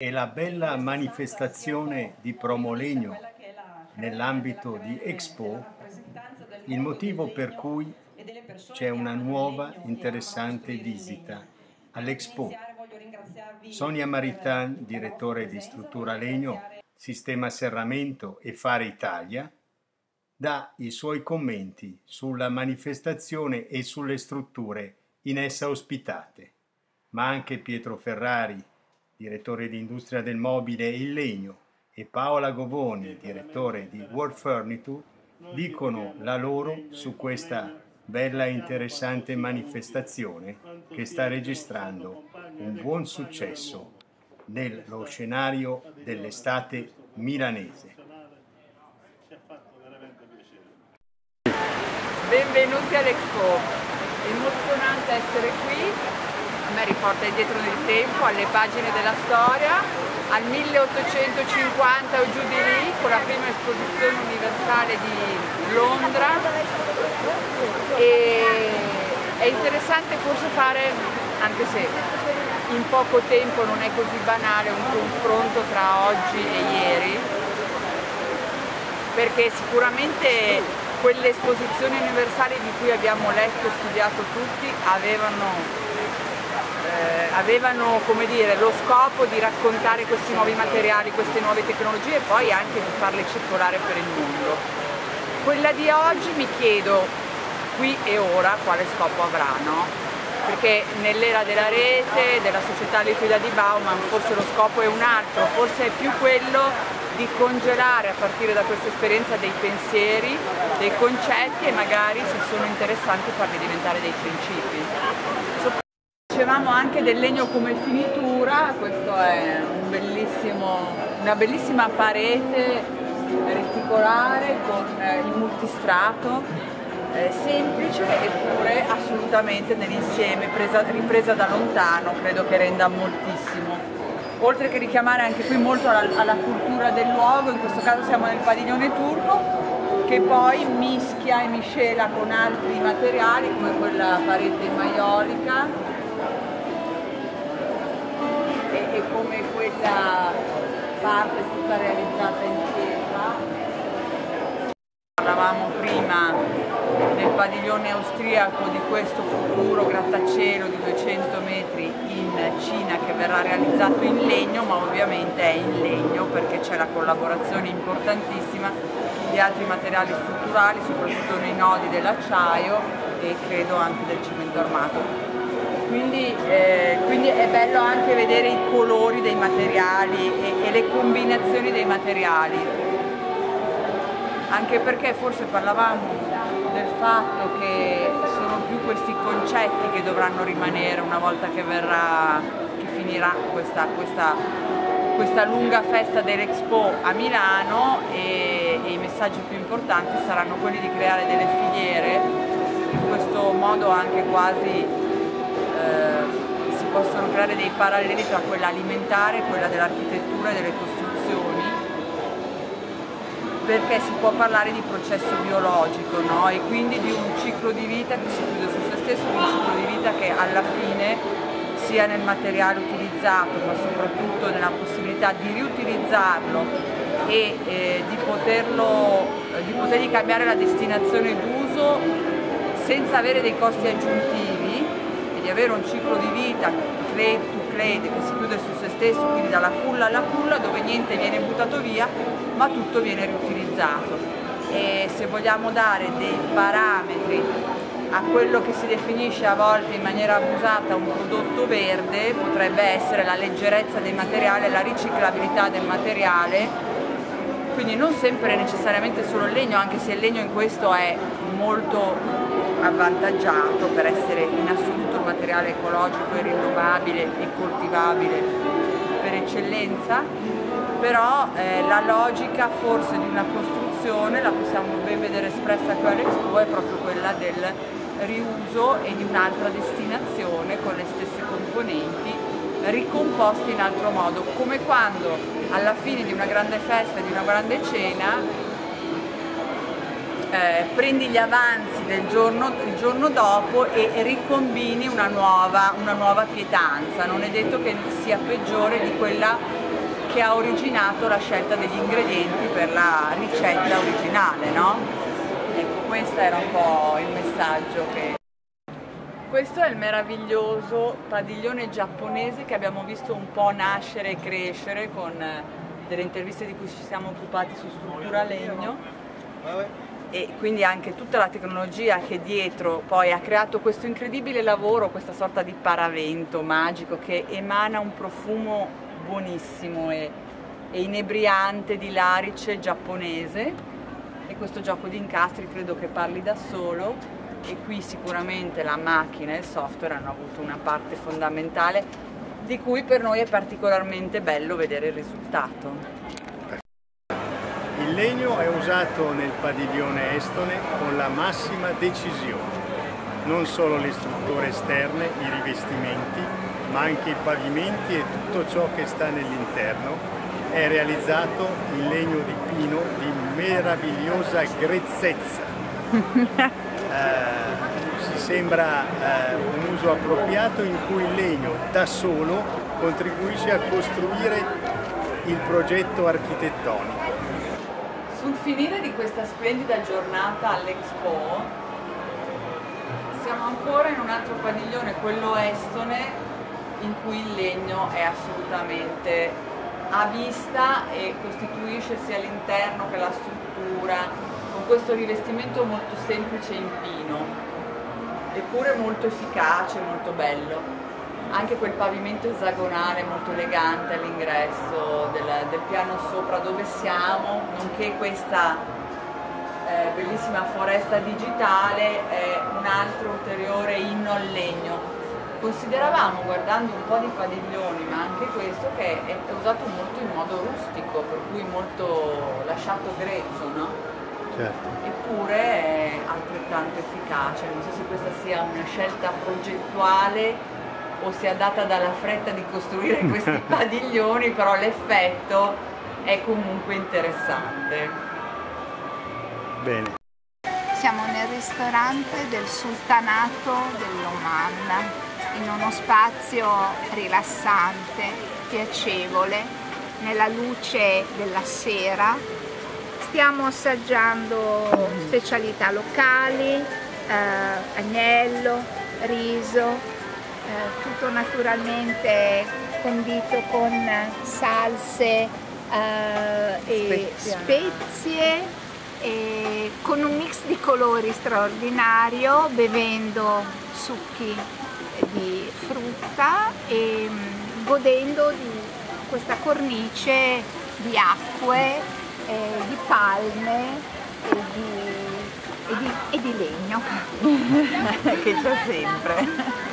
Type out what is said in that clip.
e la bella manifestazione di Promolegno nell'ambito di Expo il motivo per cui c'è una nuova interessante visita all'Expo. Sonia Maritan, direttore di Struttura Legno, Sistema Serramento e Fare Italia, dà i suoi commenti sulla manifestazione e sulle strutture in essa ospitate, ma anche Pietro Ferrari, direttore di Industria del Mobile e il Legno, e Paola Govoni, direttore di World Furniture, dicono la loro su questa bella e interessante manifestazione che sta registrando un buon successo nello scenario dell'estate milanese. Benvenuti all'Expo, emozionante essere qui a me riporta indietro nel tempo, alle pagine della storia, al 1850 o giù di lì, con la prima esposizione universale di Londra. E è interessante forse fare, anche se in poco tempo non è così banale, un confronto tra oggi e ieri, perché sicuramente quelle esposizioni universali di cui abbiamo letto e studiato tutti avevano eh, avevano dire, lo scopo di raccontare questi nuovi materiali, queste nuove tecnologie e poi anche di farle circolare per il mondo. Quella di oggi mi chiedo qui e ora quale scopo avrà, no? perché nell'era della rete, della società liquida di Bauman, forse lo scopo è un altro, forse è più quello di congelare a partire da questa esperienza dei pensieri, dei concetti e magari se sono interessanti farli diventare dei principi dicevamo anche del legno come finitura, questa è un una bellissima parete reticolare con il multistrato, eh, semplice eppure assolutamente nell'insieme, ripresa da lontano, credo che renda moltissimo. Oltre che richiamare anche qui molto alla, alla cultura del luogo, in questo caso siamo nel padiglione turco, che poi mischia e miscela con altri materiali come quella parete maiolica e come quella parte tutta realizzata in pietra. Parlavamo prima del padiglione austriaco di questo futuro grattacielo di 200 metri in Cina che verrà realizzato in legno, ma ovviamente è in legno perché c'è la collaborazione importantissima di altri materiali strutturali, soprattutto nei nodi dell'acciaio e credo anche del cemento armato quindi, eh, quindi, è bello anche vedere i colori dei materiali e, e, le combinazioni dei materiali. Anche perché forse parlavamo del fatto che sono più questi concetti che dovranno rimanere una volta che, verrà, che finirà questa, questa, questa lunga festa dell'Expo a Milano e, e i messaggi più importanti saranno quelli di creare delle filiere in questo modo anche quasi eh, si possono creare dei paralleli tra quella alimentare e quella dell'architettura e delle costruzioni perché si può parlare di processo biologico no? e quindi di un ciclo di vita che si chiude su se stesso, di un ciclo di vita che alla fine sia nel materiale utilizzato ma soprattutto nella possibilità di riutilizzarlo e eh, di, poterlo, di potergli cambiare la destinazione d'uso senza avere dei costi aggiuntivi di avere un ciclo di vita clade to clade che si chiude su se stesso, quindi dalla culla alla culla dove niente viene buttato via ma tutto viene riutilizzato. E se vogliamo dare dei parametri a quello che si definisce a volte in maniera abusata un prodotto verde potrebbe essere la leggerezza dei materiali e la riciclabilità del materiale quindi non sempre necessariamente solo il legno anche se il legno in questo è molto avvantaggiato per essere in assoluto il materiale ecologico e rinnovabile e coltivabile per eccellenza, però eh, la logica forse di una costruzione, la possiamo ben vedere espressa qui all'Expo, è proprio quella del riuso e di un'altra destinazione con le stesse componenti ricomposti in altro modo, come quando alla fine di una grande festa, di una grande cena, eh, prendi gli avanzi del giorno, il giorno dopo e ricombini una nuova, una nuova pietanza, non è detto che sia peggiore di quella che ha originato la scelta degli ingredienti per la ricetta originale, no? Ecco, questo era un po' il messaggio che... Questo è il meraviglioso padiglione giapponese che abbiamo visto un po' nascere e crescere con delle interviste di cui ci siamo occupati su struttura legno. E quindi anche tutta la tecnologia che dietro poi ha creato questo incredibile lavoro, questa sorta di paravento magico che emana un profumo buonissimo e, e inebriante di larice giapponese. E questo gioco di incastri credo che parli da solo e qui sicuramente la macchina e il software hanno avuto una parte fondamentale di cui per noi è particolarmente bello vedere il risultato. Il legno è usato nel padiglione estone con la massima decisione. Non solo le strutture esterne, i rivestimenti, ma anche i pavimenti e tutto ciò che sta nell'interno è realizzato in legno di pino di meravigliosa grezzezza. sembra eh, un uso appropriato in cui il legno da solo contribuisce a costruire il progetto architettonico. Sul finire di questa splendida giornata all'Expo siamo ancora in un altro padiglione, quello estone, in cui il legno è assolutamente a vista e costituisce sia l'interno che la struttura, con questo rivestimento molto semplice in pino, eppure molto efficace, molto bello anche quel pavimento esagonale molto elegante all'ingresso del, del, piano sopra dove siamo, nonché questa eh, bellissima foresta digitale è un altro ulteriore inno al legno. Consideravamo, guardando un po' di padiglioni, ma anche questo, che è usato molto in modo rustico, per cui molto lasciato grezzo, no? Certo. Eppure è altrettanto efficace, non so se questa sia una scelta progettuale o sia data dalla fretta di costruire questi padiglioni, però l'effetto è comunque interessante. Bene. Siamo nel ristorante del Sultanato dell'Oman, in uno spazio rilassante, piacevole, nella luce della sera. Stiamo assaggiando specialità locali, eh, agnello, riso, eh, tutto naturalmente condito con salse eh, e spezie. e con un mix di colori straordinario bevendo succhi di frutta e mm, godendo di questa cornice di acque, eh, di palme e di, e di, e di legno. Che c'è sempre